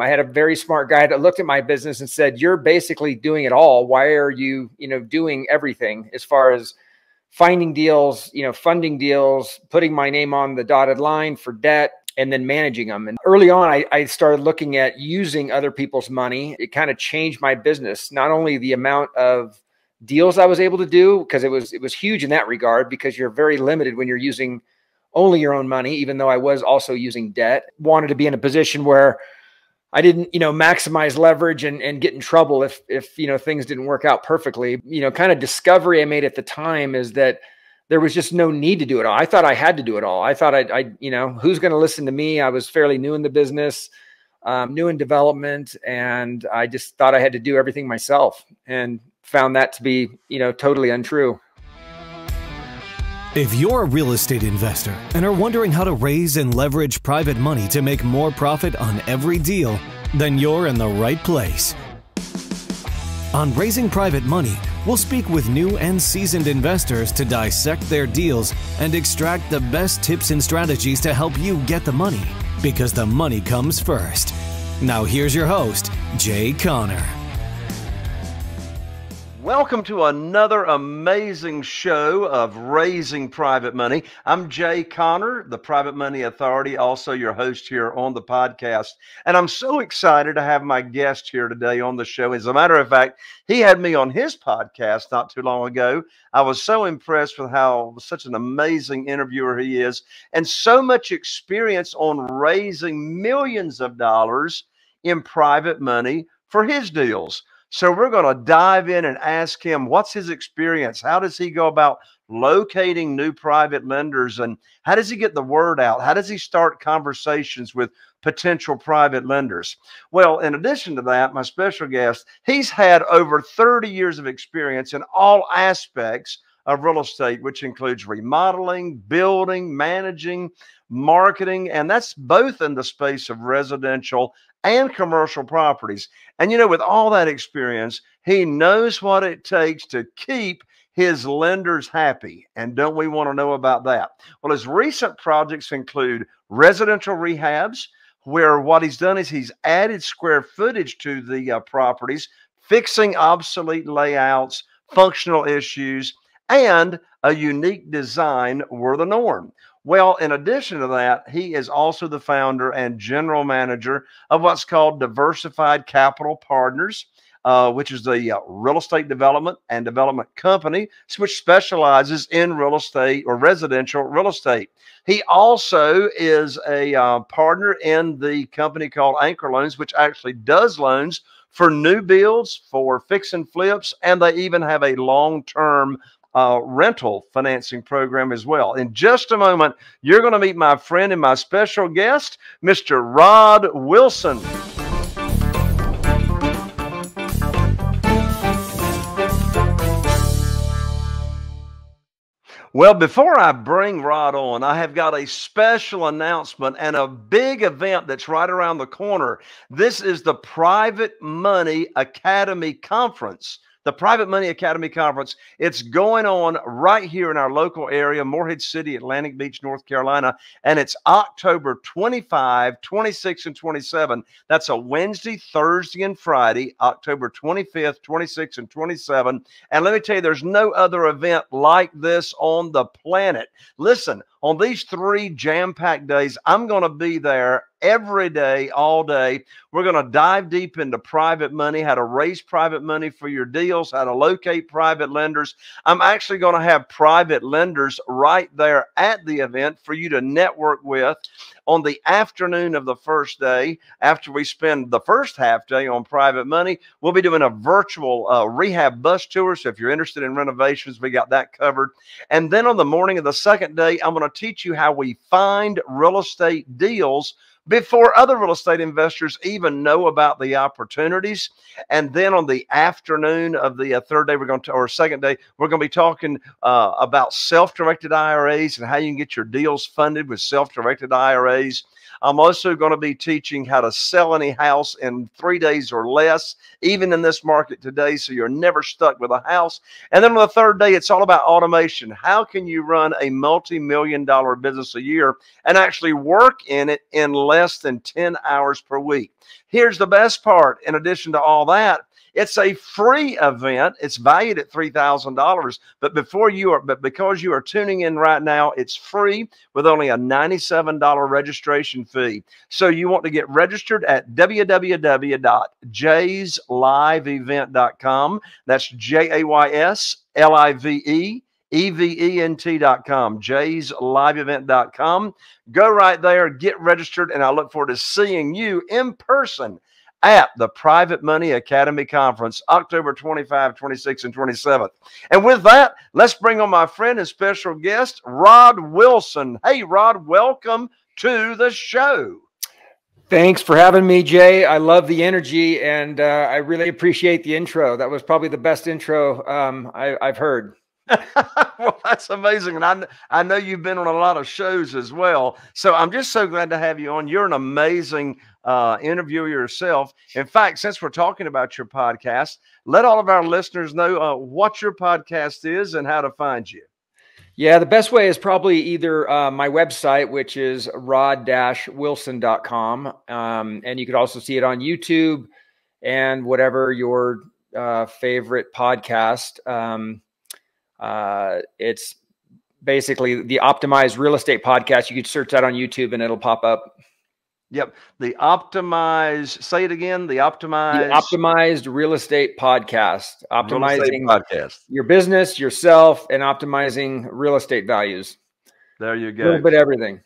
I had a very smart guy that looked at my business and said, "You're basically doing it all. Why are you, you know, doing everything as far as finding deals, you know, funding deals, putting my name on the dotted line for debt, and then managing them. And early on, I, I started looking at using other people's money. It kind of changed my business, not only the amount of deals I was able to do, because it was it was huge in that regard, because you're very limited when you're using only your own money, even though I was also using debt. Wanted to be in a position where I didn't, you know, maximize leverage and, and get in trouble if if you know things didn't work out perfectly. You know, kind of discovery I made at the time is that there was just no need to do it all. I thought I had to do it all. I thought I, I you know, who's going to listen to me? I was fairly new in the business, um, new in development, and I just thought I had to do everything myself, and found that to be, you know, totally untrue. If you're a real estate investor and are wondering how to raise and leverage private money to make more profit on every deal, then you're in the right place. On Raising Private Money, we'll speak with new and seasoned investors to dissect their deals and extract the best tips and strategies to help you get the money, because the money comes first. Now, here's your host, Jay Conner. Welcome to another amazing show of Raising Private Money. I'm Jay Conner, the Private Money Authority, also your host here on the podcast. And I'm so excited to have my guest here today on the show. As a matter of fact, he had me on his podcast not too long ago. I was so impressed with how such an amazing interviewer he is and so much experience on raising millions of dollars in private money for his deals. So we're going to dive in and ask him what's his experience? How does he go about locating new private lenders and how does he get the word out? How does he start conversations with potential private lenders? Well, in addition to that, my special guest, he's had over 30 years of experience in all aspects of real estate, which includes remodeling, building, managing, marketing, and that's both in the space of residential and commercial properties. And you know, with all that experience, he knows what it takes to keep his lenders happy. And don't we want to know about that? Well, his recent projects include residential rehabs, where what he's done is he's added square footage to the uh, properties, fixing obsolete layouts, functional issues, and a unique design were the norm. Well, in addition to that, he is also the founder and general manager of what's called Diversified Capital Partners. Uh, which is the uh, real estate development and development company, which specializes in real estate or residential real estate. He also is a uh, partner in the company called Anchor Loans, which actually does loans for new builds, for fix and flips, and they even have a long term uh, rental financing program as well. In just a moment, you're going to meet my friend and my special guest, Mr. Rod Wilson. Well, before I bring Rod on, I have got a special announcement and a big event that's right around the corner. This is the Private Money Academy Conference the Private Money Academy Conference. It's going on right here in our local area, Morehead City, Atlantic Beach, North Carolina. And it's October 25, 26, and 27. That's a Wednesday, Thursday, and Friday, October 25th, 26, and 27. And let me tell you, there's no other event like this on the planet. Listen, on these three jam packed days, I'm going to be there every day, all day. We're going to dive deep into private money, how to raise private money for your deals, how to locate private lenders. I'm actually going to have private lenders right there at the event for you to network with on the afternoon of the first day, after we spend the first half day on private money, we'll be doing a virtual uh, rehab bus tour. So if you're interested in renovations, we got that covered. And then on the morning of the second day, I'm going to teach you how we find real estate deals before other real estate investors even know about the opportunities. And then on the afternoon of the uh, third day, we're going to, or second day, we're going to be talking uh, about self directed IRAs and how you can get your deals funded with self directed IRAs. I'm also going to be teaching how to sell any house in three days or less, even in this market today, so you're never stuck with a house. And then on the third day, it's all about automation. How can you run a multi million dollar business a year and actually work in it in less than 10 hours per week? here's the best part. In addition to all that, it's a free event. It's valued at $3,000. But before you are, but because you are tuning in right now, it's free with only a $97 registration fee. So you want to get registered at www.jaysliveevent.com. That's J A Y S L I V E event.com, jaysliveevent.com. Go right there, get registered, and I look forward to seeing you in person at the Private Money Academy Conference, October 25, 26, and 27th. And with that, let's bring on my friend and special guest, Rod Wilson. Hey, Rod, welcome to the show. Thanks for having me, Jay. I love the energy and uh, I really appreciate the intro. That was probably the best intro um, I, I've heard. well, that's amazing. And I, I know you've been on a lot of shows as well. So I'm just so glad to have you on. You're an amazing uh, interviewer yourself. In fact, since we're talking about your podcast, let all of our listeners know uh, what your podcast is and how to find you. Yeah, the best way is probably either uh, my website, which is rod-wilson.com. Um, and you could also see it on YouTube and whatever your uh, favorite podcast. Um, uh, it's basically the optimized real estate podcast. You could search that on YouTube and it'll pop up. Yep. The optimized, say it again, the optimized the optimized real estate podcast. Optimizing podcast. your business, yourself, and optimizing real estate values. There you go. A little bit everything.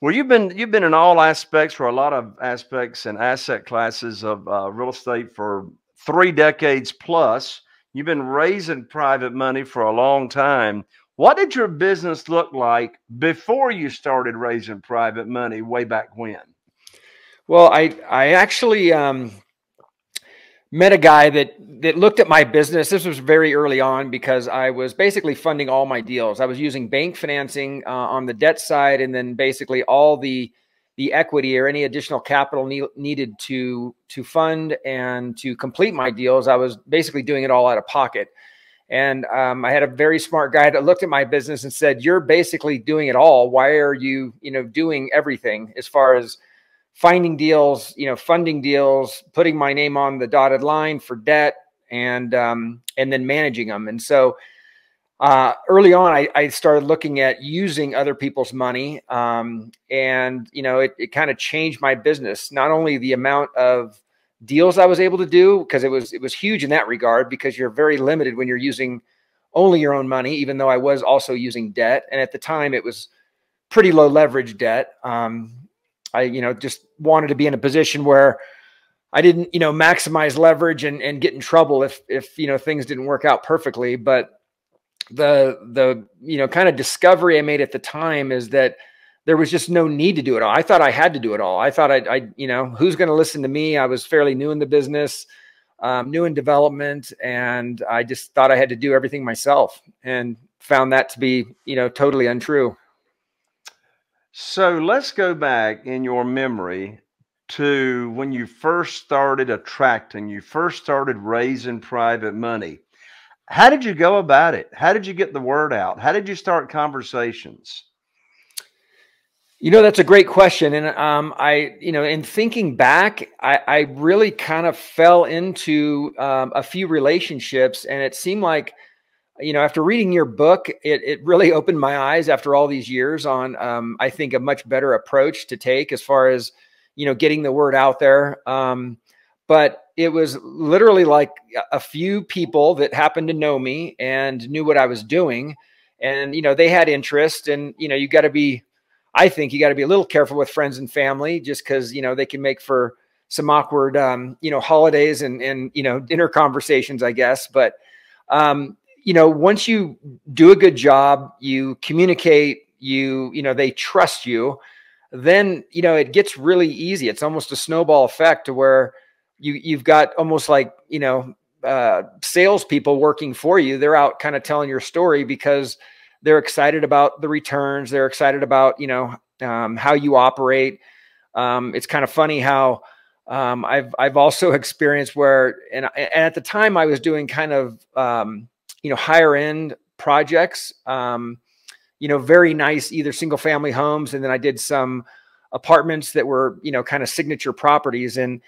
Well, you've been you've been in all aspects for a lot of aspects and asset classes of uh, real estate for three decades plus. You've been raising private money for a long time. What did your business look like before you started raising private money way back when? Well, I I actually um, met a guy that that looked at my business. This was very early on because I was basically funding all my deals. I was using bank financing uh, on the debt side, and then basically all the the equity or any additional capital ne needed to to fund and to complete my deals, I was basically doing it all out of pocket. And um, I had a very smart guy that looked at my business and said, "You're basically doing it all. Why are you, you know, doing everything as far as finding deals, you know, funding deals, putting my name on the dotted line for debt, and um, and then managing them?" And so uh, early on, I, I, started looking at using other people's money, um, and you know, it, it kind of changed my business. Not only the amount of deals I was able to do, because it was it was huge in that regard, because you're very limited when you're using only your own money. Even though I was also using debt, and at the time it was pretty low leverage debt. Um, I you know just wanted to be in a position where I didn't you know maximize leverage and and get in trouble if if you know things didn't work out perfectly, but the the you know kind of discovery I made at the time is that there was just no need to do it all. I thought I had to do it all. I thought I, I you know, who's going to listen to me? I was fairly new in the business, um, new in development, and I just thought I had to do everything myself, and found that to be you know totally untrue. So let's go back in your memory to when you first started attracting, you first started raising private money. How did you go about it? How did you get the word out? How did you start conversations? You know, that's a great question. And um, I, you know, in thinking back, I, I really kind of fell into um, a few relationships. And it seemed like, you know, after reading your book, it, it really opened my eyes after all these years on, um, I think, a much better approach to take as far as, you know, getting the word out there. Um, but it was literally like a few people that happened to know me and knew what I was doing. And, you know, they had interest and, you know, you got to be, I think you got to be a little careful with friends and family just because, you know, they can make for some awkward, um, you know, holidays and, and, you know, dinner conversations, I guess. But, um, you know, once you do a good job, you communicate, you, you know, they trust you, then, you know, it gets really easy. It's almost a snowball effect to where, you you've got almost like you know uh, salespeople working for you. They're out kind of telling your story because they're excited about the returns. They're excited about you know um, how you operate. Um, it's kind of funny how um, I've I've also experienced where and, and, at the time I was doing kind of um, you know higher end projects. Um, you know, very nice either single family homes, and then I did some apartments that were you know kind of signature properties and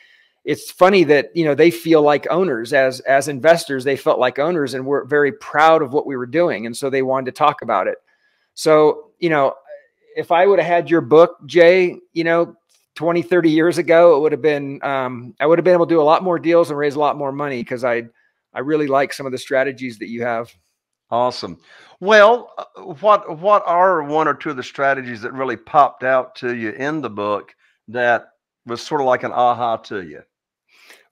it's funny that you know they feel like owners as as investors they felt like owners and we're very proud of what we were doing and so they wanted to talk about it so you know if i would have had your book jay you know 20 30 years ago it would have been um, i would have been able to do a lot more deals and raise a lot more money because i i really like some of the strategies that you have awesome well uh, what what are one or two of the strategies that really popped out to you in the book that was sort of like an aha to you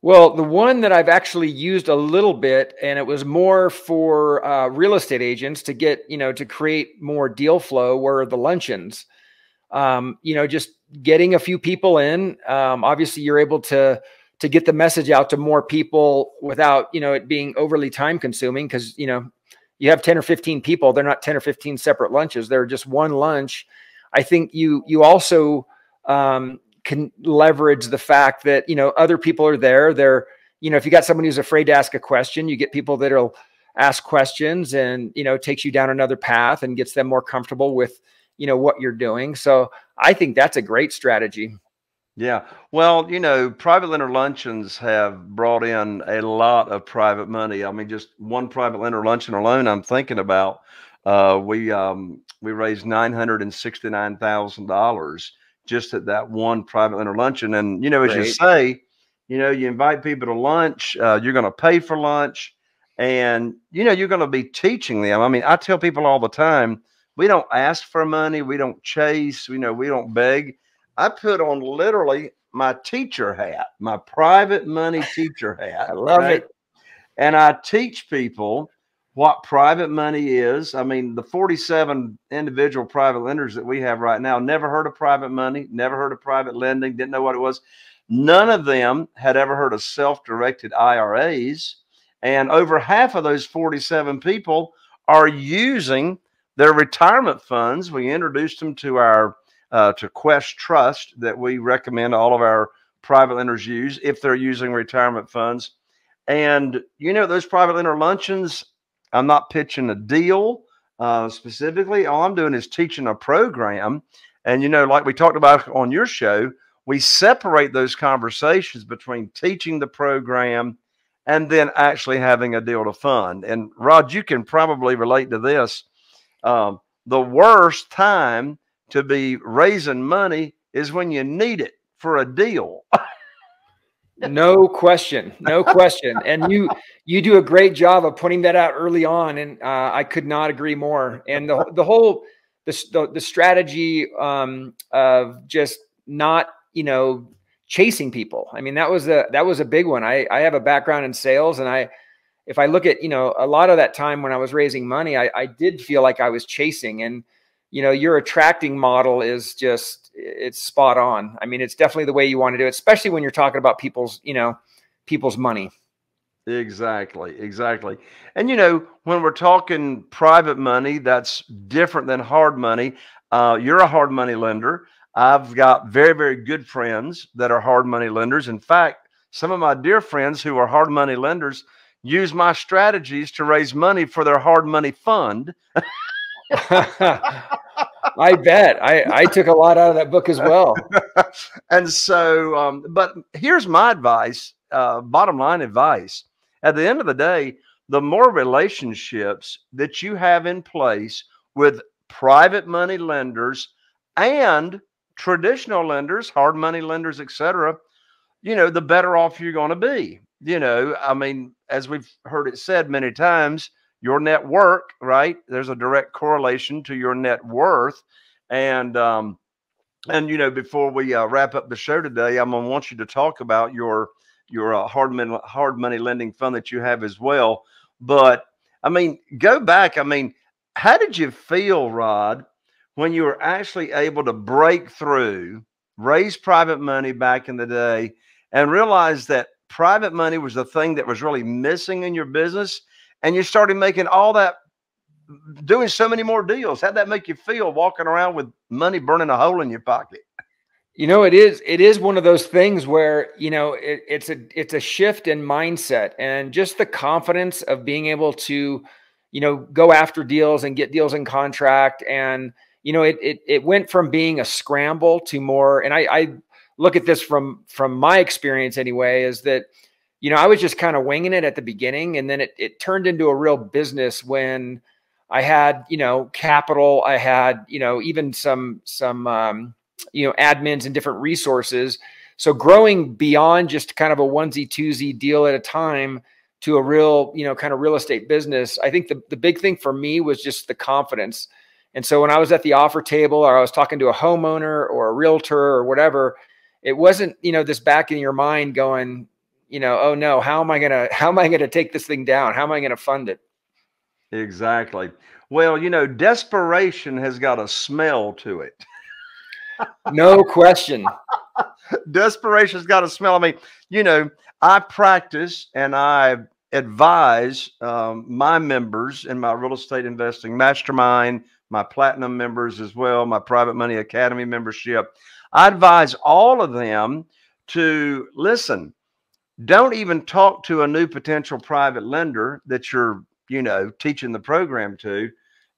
well, the one that I've actually used a little bit, and it was more for uh, real estate agents to get, you know, to create more deal flow, were the luncheons. Um, you know, just getting a few people in. Um, obviously, you're able to to get the message out to more people without, you know, it being overly time consuming because you know you have 10 or 15 people they're not 10 or 15 separate lunches they're just one lunch. I think you you also um, can leverage the fact that you know other people are there they're you know if you got someone who's afraid to ask a question you get people that'll ask questions and you know takes you down another path and gets them more comfortable with you know what you're doing. So i think that's a great strategy yeah well you know private lender luncheons have brought in a lot of private money i mean just one private lender luncheon alone i'm thinking about uh, we um, we raised nine hundred and sixty nine thousand dollars just at that one private lender luncheon. And, you know, as Great. you say, you know, you invite people to lunch, uh, you're going to pay for lunch, and, you know, you're going to be teaching them. I mean, I tell people all the time, we don't ask for money, we don't chase, you know, we don't beg. I put on literally my teacher hat, my private money teacher hat. I love right? it. And I teach people what private money is. I mean, the 47 individual private lenders that we have right now never heard of private money, never heard of private lending, didn't know what it was. None of them had ever heard of self directed IRAs. And over half of those 47 people are using their retirement funds. We introduced them to our uh, to Quest Trust that we recommend all of our private lenders use if they're using retirement funds. And you know, those private lender luncheons, I'm not pitching a deal uh, specifically. All I'm doing is teaching a program. And, you know, like we talked about on your show, we separate those conversations between teaching the program and then actually having a deal to fund. And Rod, you can probably relate to this. Um, the worst time to be raising money is when you need it for a deal. no question no question. And you you do a great job of putting that out early on and uh, i could not agree more. And the, the whole the, the, the strategy um, of just not you know chasing people. I mean that was a that was a big one. I i have a background in sales and i if i look at you know a lot of that time when i was raising money i i did feel like i was chasing. And you know your attracting model is just it's spot on. I mean, it's definitely the way you want to do it, especially when you're talking about people's, you know, people's money. Exactly, exactly. And you know, when we're talking private money, that's different than hard money. Uh, you're a hard money lender. I've got very, very good friends that are hard money lenders. In fact, some of my dear friends who are hard money lenders use my strategies to raise money for their hard money fund. I bet. I, I took a lot out of that book as well. and so, um, but here's my advice uh, bottom line advice. At the end of the day, the more relationships that you have in place with private money lenders and traditional lenders, hard money lenders, etc., you know, the better off you're going to be. You know, I mean, as we've heard it said many times, your net worth, right? There's a direct correlation to your net worth. And, um, and you know, before we uh, wrap up the show today, I'm gonna want you to talk about your your uh, hard hard money lending fund that you have as well. But I mean, go back. I mean, how did you feel, Rod, when you were actually able to break through, raise private money back in the day, and realize that private money was the thing that was really missing in your business? And you started making all that doing so many more deals. How'd that make you feel walking around with money burning a hole in your pocket? You know it is it is one of those things where you know it, it's a it's a shift in mindset and just the confidence of being able to you know go after deals and get deals in contract. And you know it it, it went from being a scramble to more and i i look at this from from my experience anyway is that you know i was just kind of winging it at the beginning and then it, it turned into a real business when i had you know capital i had you know even some some um, you know admins and different resources. So growing beyond just kind of a onesie twosie deal at a time to a real you know kind of real estate business i think the, the big thing for me was just the confidence. And so when i was at the offer table or i was talking to a homeowner or a realtor or whatever it wasn't you know this back in your mind going you know oh no how am i gonna how am i gonna take this thing down? How am i gonna fund it? Exactly. Well you know desperation has got a smell to it. No question. Desperation's got a smell. I mean you know i practice and i advise um, my members in my real estate investing mastermind my platinum members as well my private money academy membership. I advise all of them to listen. Don't even talk to a new potential private lender that you're, you know, teaching the program to.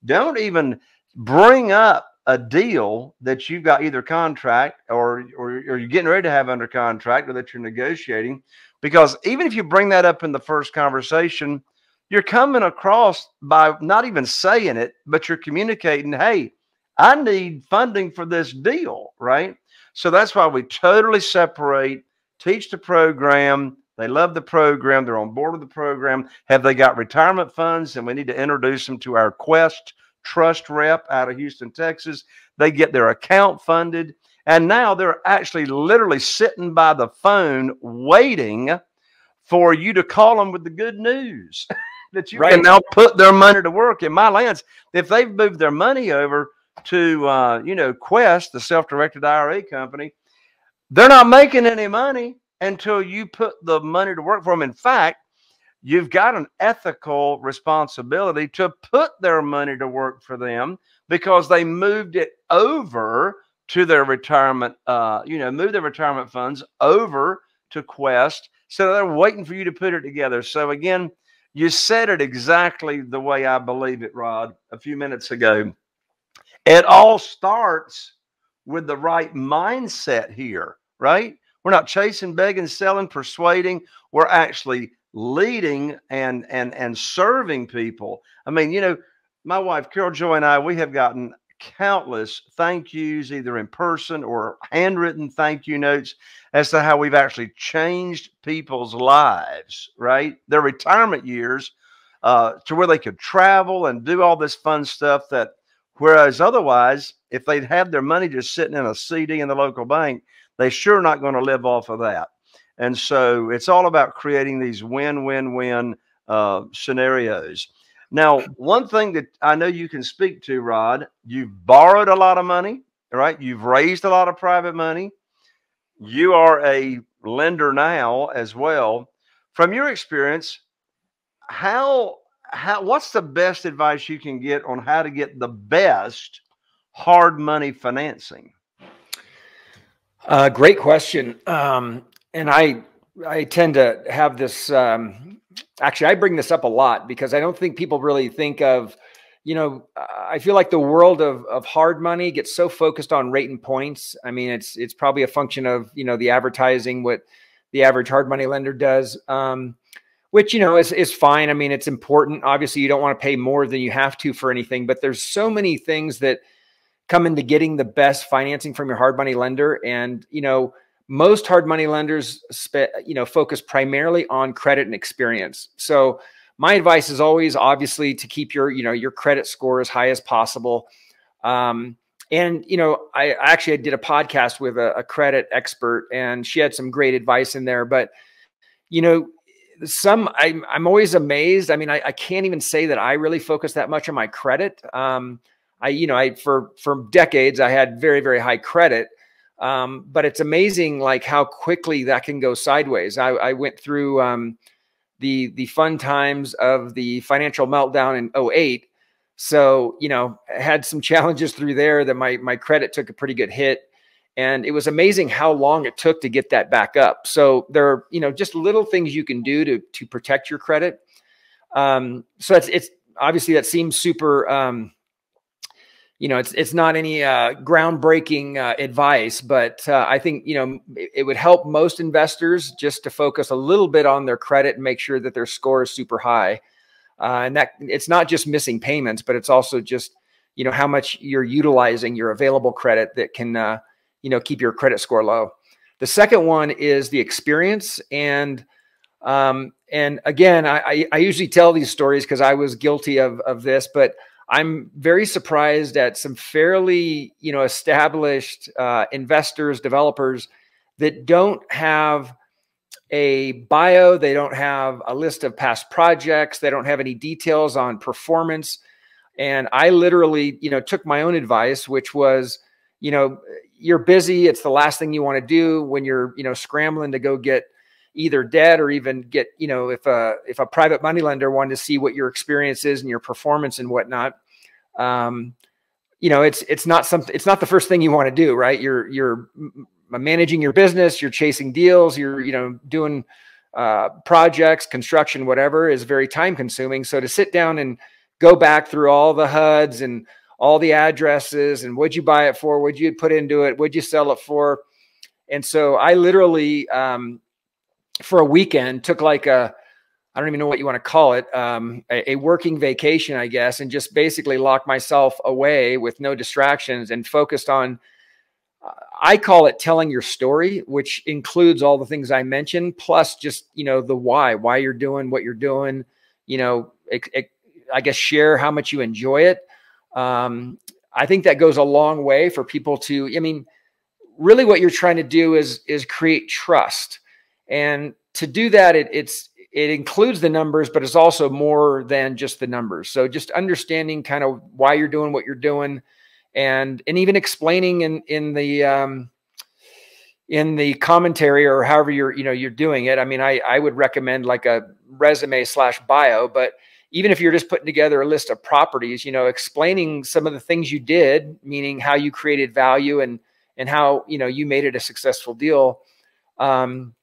Don't even bring up a deal that you've got either contract or, or, or you're getting ready to have under contract or that you're negotiating. Because even if you bring that up in the first conversation, you're coming across by not even saying it, but you're communicating, hey, I need funding for this deal, right? So that's why we totally separate, teach the program. They love the program. They're on board with the program. Have they got retirement funds? And we need to introduce them to our Quest Trust rep out of Houston, Texas. They get their account funded. And now they're actually literally sitting by the phone waiting for you to call them with the good news that you right. can now put their money to work in my lands. If they've moved their money over to uh, you know Quest, the self-directed IRA company, they're not making any money until you put the money to work for them. In fact, you've got an ethical responsibility to put their money to work for them because they moved it over to their retirement, uh, you know, move their retirement funds over to Quest. So they're waiting for you to put it together. So again, you said it exactly the way I believe it, Rod, a few minutes ago. It all starts with the right mindset here, right? We're not chasing, begging, selling, persuading. We're actually leading and and and serving people. I mean, you know, my wife Carol Joy and I, we have gotten countless thank yous, either in person or handwritten thank you notes, as to how we've actually changed people's lives, right? Their retirement years, uh, to where they could travel and do all this fun stuff that Whereas otherwise, if they'd had their money just sitting in a CD in the local bank, they sure not going to live off of that. And so it's all about creating these win-win-win uh, scenarios. Now, one thing that I know you can speak to, Rod, you've borrowed a lot of money, right? You've raised a lot of private money. You are a lender now as well. From your experience, how how what's the best advice you can get on how to get the best hard money financing? Uh, great question. Um, and I I tend to have this. Um, actually, I bring this up a lot because I don't think people really think of. You know, I feel like the world of of hard money gets so focused on rate and points. I mean, it's it's probably a function of you know the advertising what the average hard money lender does. Um, which you know is is fine. I mean, it's important. Obviously, you don't want to pay more than you have to for anything, but there's so many things that come into getting the best financing from your hard money lender, and you know most hard money lenders you know focus primarily on credit and experience. So my advice is always obviously to keep your you know your credit score as high as possible. Um, and you know, I actually did a podcast with a, a credit expert, and she had some great advice in there. But you know, some I'm I'm always amazed. I mean, I, I can't even say that I really focus that much on my credit. Um, I you know I for for decades I had very very high credit, um, but it's amazing like how quickly that can go sideways. I, I went through um, the the fun times of the financial meltdown in 08. So you know had some challenges through there that my my credit took a pretty good hit and it was amazing how long it took to get that back up so there are you know just little things you can do to to protect your credit um, so it's it's obviously that seems super um, you know, it's it's not any uh, groundbreaking uh, advice, but uh, I think you know it, it, would help most investors just to focus a little bit on their credit and make sure that their score is super high, uh, and that it's not just missing payments, but it's also just you know how much you're utilizing your available credit that can uh, you know keep your credit score low. The second one is the experience and um, and again, I, I, I usually tell these stories because I was guilty of of this, but I'm very surprised at some fairly, you know, established uh, investors, developers that don't have a bio, they don't have a list of past projects, they don't have any details on performance. And I literally, you know, took my own advice, which was, you know, you're busy. It's the last thing you want to do when you're, you know, scrambling to go get either debt or even get, you know, if a if a private money lender wanted to see what your experience is and your performance and whatnot, um, you know, it's it's not something. It's not the first thing you want to do, right? You're you're managing your business, you're chasing deals, you're you know doing uh, projects, construction, whatever is very time consuming. So to sit down and go back through all the HUDs and all the addresses and what'd you buy it for, what'd you put into it, what'd you sell it for, and so I literally um, for a weekend took like a I don't even know what you want to call it, um, a, a, working vacation, I guess, and just basically locked myself away with no distractions and focused on. I call it telling your story, which includes all the things I mentioned, plus just you know the why, why you're doing what you're doing. You know, it, it, I guess share how much you enjoy it. Um, I think that goes a long way for people to. I mean, really, what you're trying to do is is create trust, and to do that, it, it's it includes the numbers, but it's also more than just the numbers. So just understanding kind of why you're doing what you're doing, and and even explaining in in the um, in the commentary or however you're you know you're doing it. I mean, I I would recommend like a resume slash bio, but even if you're just putting together a list of properties, you know, explaining some of the things you did, meaning how you created value and and how you know you made it a successful deal. Um,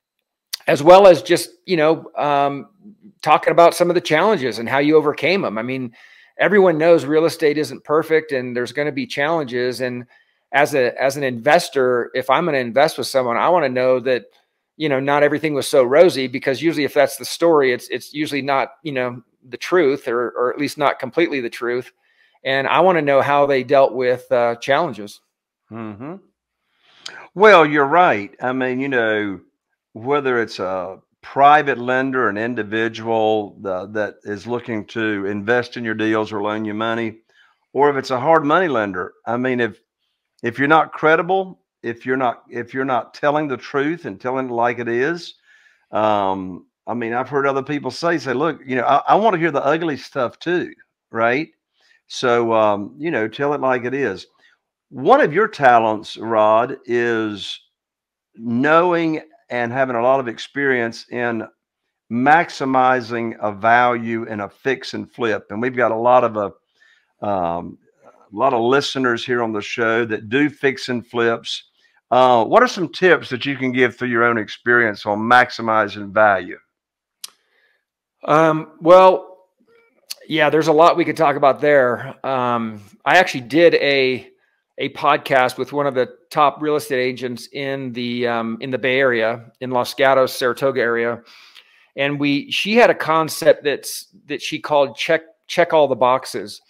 as well as just you know um, talking about some of the challenges and how you overcame them. I mean, everyone knows real estate isn't perfect, and there's going to be challenges. And as a as an investor, if I'm going to invest with someone, I want to know that you know not everything was so rosy because usually if that's the story, it's it's usually not you know the truth or or at least not completely the truth. And I want to know how they dealt with uh, challenges. Mm-hmm. Well, you're right. I mean, you know whether it's a private lender, an individual uh, that is looking to invest in your deals or loan you money, or if it's a hard money lender. I mean, if if you're not credible, if you're not if you're not telling the truth and telling it like it is, um, I mean, I've heard other people say, say, look, you know, I, I want to hear the ugly stuff too, right? So, um, you know, tell it like it is. One of your talents, Rod, is knowing and having a lot of experience in maximizing a value in a fix and flip. And we've got a lot of a, uh, um, a lot of listeners here on the show that do fix and flips. Uh, what are some tips that you can give through your own experience on maximizing value? Um, well, yeah, there's a lot we could talk about there. Um, I actually did a a podcast with one of the top real estate agents in the um, in the Bay Area, in Los Gatos, Saratoga area, and we she had a concept that's that she called check check all the boxes,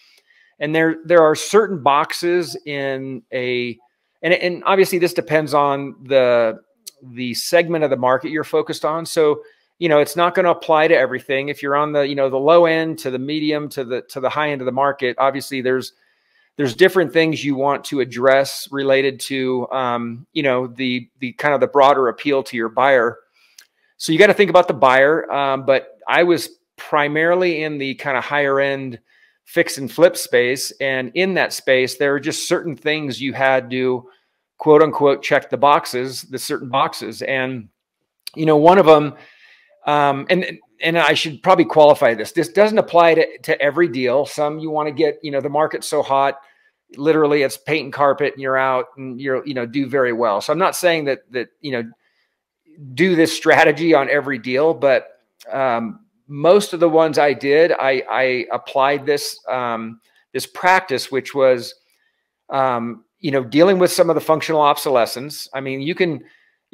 and there there are certain boxes in a and and obviously this depends on the the segment of the market you're focused on. So you know it's not going to apply to everything. If you're on the you know the low end to the medium to the to the high end of the market, obviously there's there's different things you want to address related to um, you know the the kind of the broader appeal to your buyer. So you got to think about the buyer um, but i was primarily in the kind of higher end fix and flip space and in that space there are just certain things you had to quote unquote check the boxes the certain boxes. And you know one of them um, and and I should probably qualify this. This doesn't apply to, to every deal. Some you want to get, you know, the market's so hot, literally it's paint and carpet and you're out and you're, you know, do very well. So I'm not saying that, that, you know, do this strategy on every deal, but um, most of the ones I did, I, I applied this, um, this practice, which was um, you know, dealing with some of the functional obsolescence. I mean, you can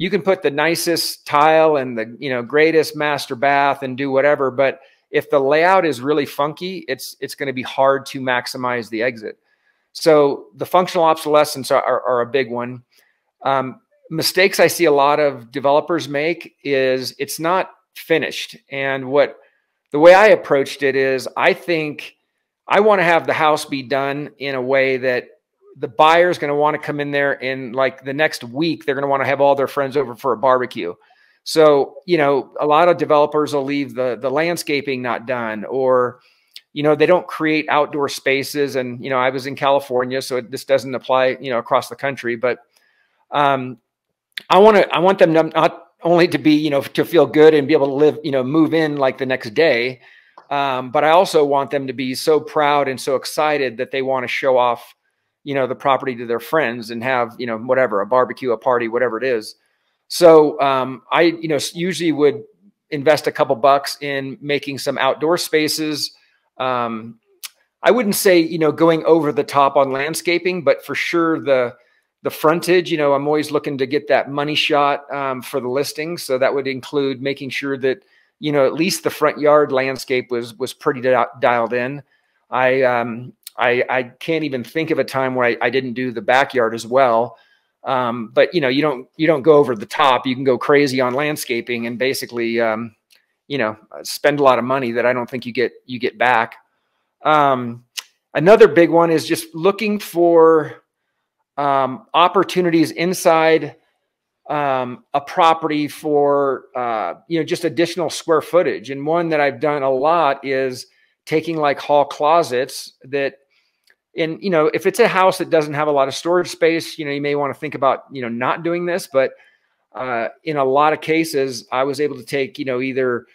you can put the nicest tile and the you know greatest master bath and do whatever, but if the layout is really funky, it's it's going to be hard to maximize the exit. So the functional obsolescence are, are, are a big one. Um, mistakes I see a lot of developers make is it's not finished. And what the way I approached it is I think I want to have the house be done in a way that the buyer is going to want to come in there in like the next week. They're going to want to have all their friends over for a barbecue. So, you know, a lot of developers will leave the the landscaping not done or you know, they don't create outdoor spaces and you know, I was in California, so this doesn't apply, you know, across the country, but um I want to I want them to not only to be, you know, to feel good and be able to live, you know, move in like the next day, um, but I also want them to be so proud and so excited that they want to show off you know the property to their friends and have you know whatever a barbecue a party whatever it is. So um, i you know usually would invest a couple bucks in making some outdoor spaces. Um, i wouldn't say you know going over the top on landscaping but for sure the the frontage you know i'm always looking to get that money shot um, for the listing. So that would include making sure that you know at least the front yard landscape was was pretty dialed in. I um I, I can't even think of a time where I, I didn't do the backyard as well. Um, but you know, you don't you don't go over the top. You can go crazy on landscaping and basically, um, you know, spend a lot of money that I don't think you get you get back. Um, another big one is just looking for um, opportunities inside um, a property for uh, you know just additional square footage. And one that I've done a lot is taking like hall closets that and you know if it's a house that doesn't have a lot of storage space you know you may want to think about you know not doing this but uh, in a lot of cases i was able to take you know either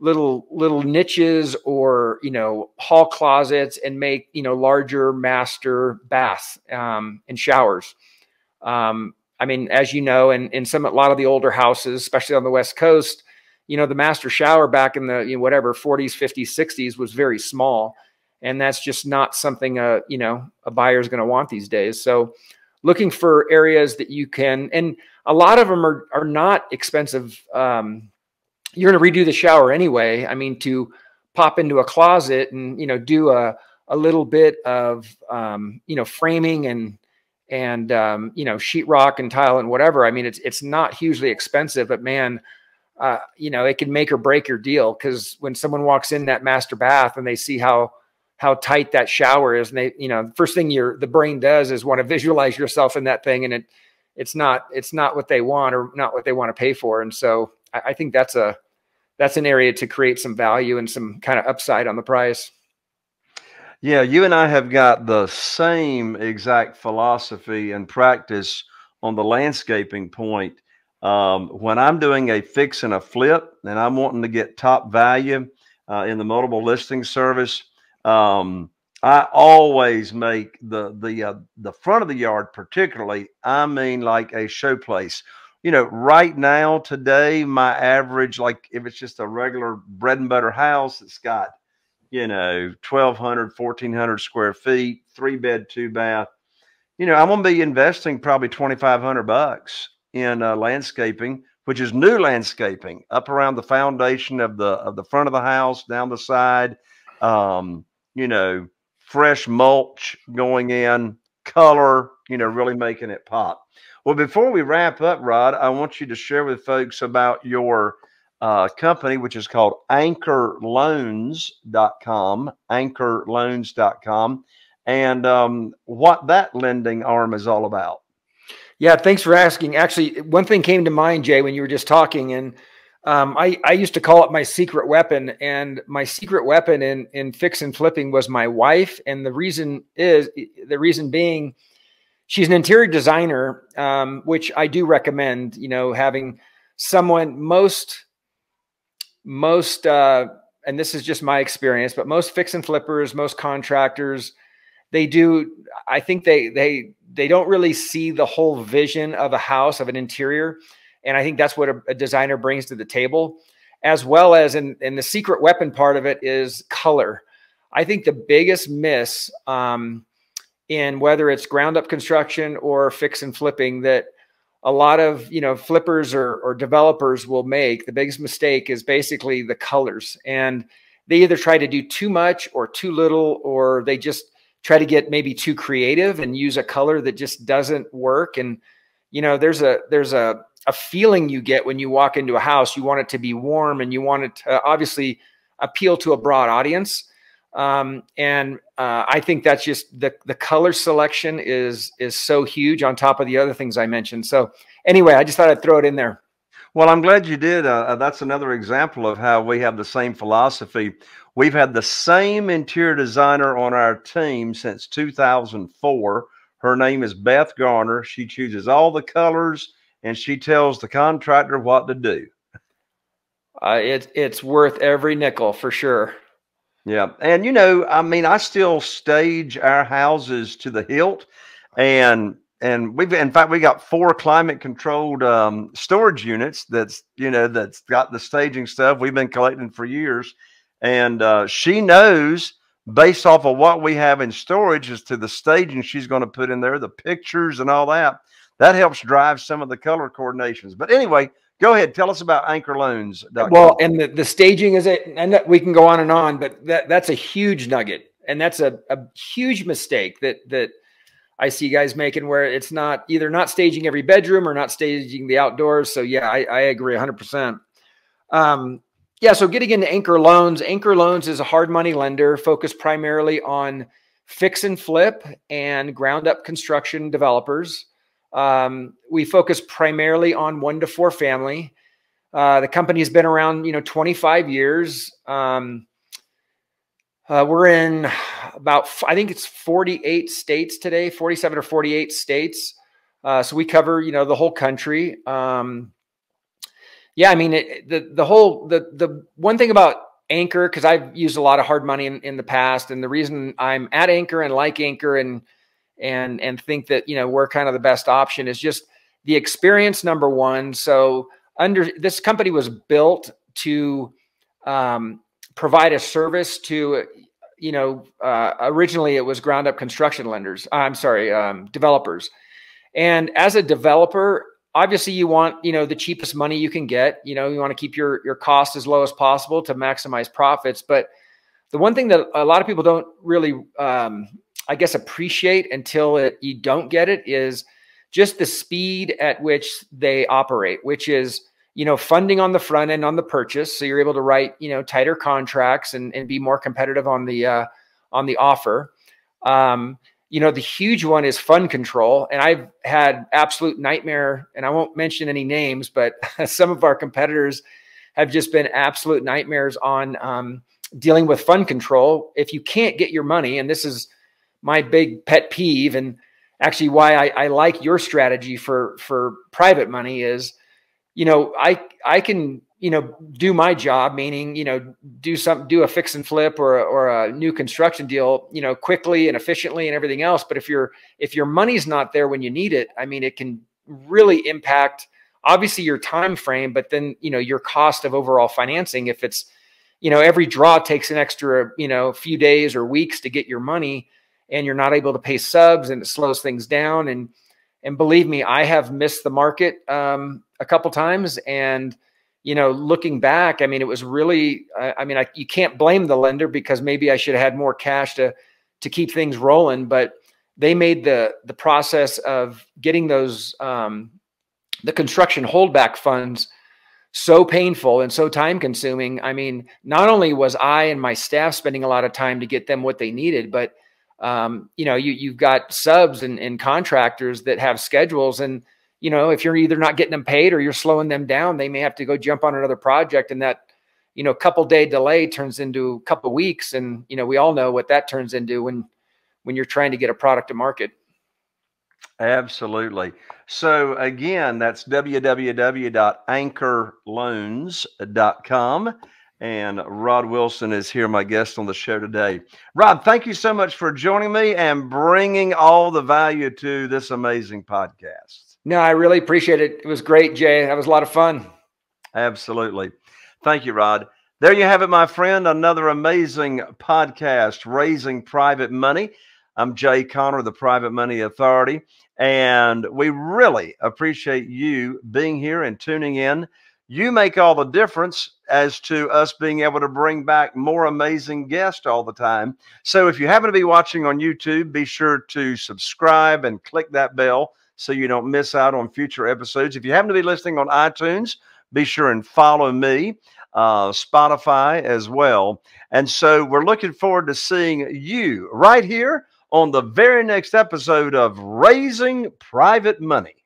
little little niches or you know hall closets and make you know larger master baths um, and showers. Um, i mean as you know in, in some a lot of the older houses especially on the west coast you know the master shower back in the you know, whatever 40s 50s 60s was very small and that's just not something a you know a buyer is going to want these days. So looking for areas that you can and a lot of them are are not expensive um, you're going to redo the shower anyway. I mean to pop into a closet and you know do a a little bit of um, you know framing and and um, you know sheetrock and tile and whatever i mean it's it's not hugely expensive but man uh, you know it can make or break your deal because when someone walks in that master bath and they see how how tight that shower is. And they, you know, the first thing your the brain does is want to visualize yourself in that thing, and it it's not it's not what they want or not what they want to pay for. And so I, I think that's a that's an area to create some value and some kind of upside on the price. Yeah, you and I have got the same exact philosophy and practice on the landscaping point. Um, when I'm doing a fix and a flip and I'm wanting to get top value uh, in the multiple listing service, um, I always make the the uh, the front of the yard, particularly. I mean, like a showplace. You know, right now today, my average, like if it's just a regular bread and butter house, it's got you know 1200 1400 square feet three bed two bath you know i'm to be investing probably 2500 bucks in uh, landscaping which is new landscaping up around the foundation of the of the front of the house down the side um, you know, fresh mulch going in, color, you know, really making it pop. Well, before we wrap up, Rod, I want you to share with folks about your uh, company, which is called anchorloans.com, anchorloans.com, and um, what that lending arm is all about. Yeah, thanks for asking. Actually, one thing came to mind, Jay, when you were just talking, and um, I, I used to call it my secret weapon, and my secret weapon in in fix and flipping was my wife, and the reason is the reason being, she's an interior designer, um, which I do recommend. You know, having someone most most uh, and this is just my experience, but most fix and flippers, most contractors, they do. I think they they they don't really see the whole vision of a house of an interior and I think that's what a, a designer brings to the table, as well as in, in the secret weapon part of it is color. I think the biggest miss um, in whether it's ground up construction or fix and flipping that a lot of you know flippers or, or developers will make the biggest mistake is basically the colors and they either try to do too much or too little or they just try to get maybe too creative and use a color that just doesn't work and you know there's a there's a a feeling you get when you walk into a house you want it to be warm and you want it to obviously appeal to a broad audience um, and uh, I think that's just the the color selection is is so huge on top of the other things I mentioned. So anyway, I just thought I'd throw it in there. Well, I'm glad you did. Uh, uh, that's another example of how we have the same philosophy. We've had the same interior designer on our team since 2004. Her name is Beth Garner. She chooses all the colors and she tells the contractor what to do. Uh, it, it's worth every nickel for sure. Yeah. And, you know, I mean, I still stage our houses to the hilt. And, and we've, in fact, we got four climate controlled um, storage units that's, you know, that's got the staging stuff we've been collecting for years. And uh, she knows based off of what we have in storage as to the staging she's going to put in there, the pictures and all that. That helps drive some of the color coordinations. But anyway, Go ahead. Tell us about Anchor Loans. Well, and the, the staging is it, and we can go on and on, but that, that's a huge nugget. And that's a, a huge mistake that, that I see guys making where it's not either not staging every bedroom or not staging the outdoors. So yeah, I, I agree hundred percent. Um, yeah. So getting into Anchor Loans, Anchor Loans is a hard money lender focused primarily on fix and flip and ground up construction developers. Um, we focus primarily on one to four family. Uh, the company has been around, you know, 25 years. Um, uh, we're in about, I think it's 48 states today, 47 or 48 states. Uh, so we cover, you know, the whole country. Um, yeah, I mean, it, the the whole the the one thing about Anchor because I've used a lot of hard money in, in the past, and the reason I'm at Anchor and like Anchor and and and think that you know we're kind of the best option is just the experience number one. So under this company was built to um, provide a service to you know uh, originally it was ground up construction lenders i'm sorry um, developers. And as a developer obviously you want you know the cheapest money you can get. You know you want to keep your your cost as low as possible to maximize profits. But the one thing that a lot of people don't really um, I guess, appreciate until it, you don't get it is just the speed at which they operate, which is, you know, funding on the front end on the purchase. So you're able to write, you know, tighter contracts and, and be more competitive on the, uh, on the offer. Um, you know, the huge one is fund control. And I've had absolute nightmare, and I won't mention any names, but some of our competitors have just been absolute nightmares on um, dealing with fund control. If you can't get your money, and this is, my big pet peeve and actually why I, I like your strategy for for private money is you know i i can you know do my job meaning you know do some do a fix and flip or a, or a new construction deal you know quickly and efficiently and everything else. But if your if your money's not there when you need it i mean it can really impact obviously your time frame but then you know your cost of overall financing. If it's you know every draw takes an extra you know few days or weeks to get your money and you're not able to pay subs and it slows things down. And and believe me, I have missed the market um, a couple times. And you know, looking back, I mean, it was really. I, I mean, I, you can't blame the lender because maybe I should have had more cash to to keep things rolling. But they made the the process of getting those um, the construction holdback funds so painful and so time consuming. I mean, not only was I and my staff spending a lot of time to get them what they needed, but um, you know, you you've got subs and, and contractors that have schedules, and you know, if you're either not getting them paid or you're slowing them down, they may have to go jump on another project, and that you know, couple day delay turns into a couple weeks, and you know, we all know what that turns into when when you're trying to get a product to market. Absolutely. So again, that's www.anchorloans.com. And Rod Wilson is here, my guest on the show today. Rod, thank you so much for joining me and bringing all the value to this amazing podcast. No, I really appreciate it. It was great, Jay. That was a lot of fun. Absolutely. Thank you, Rod. There you have it, my friend. Another amazing podcast, Raising Private Money. I'm Jay Conner, the Private Money Authority, and we really appreciate you being here and tuning in. You make all the difference as to us being able to bring back more amazing guests all the time. So if you happen to be watching on YouTube, be sure to subscribe and click that bell so you don't miss out on future episodes. If you happen to be listening on iTunes, be sure and follow me, uh, Spotify as well. And so we're looking forward to seeing you right here on the very next episode of Raising Private Money.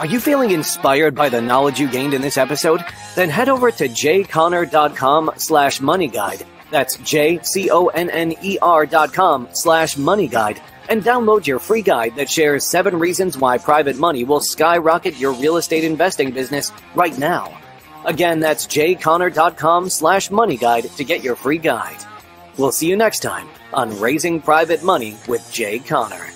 Are you feeling inspired by the knowledge you gained in this episode? Then head over to jconner.com slash money guide. That's J-C-O-N-N-E-R dot com slash money guide and download your free guide that shares seven reasons why private money will skyrocket your real estate investing business right now. Again, that's jconner.com slash money guide to get your free guide. We'll see you next time on Raising Private Money with Jay Conner.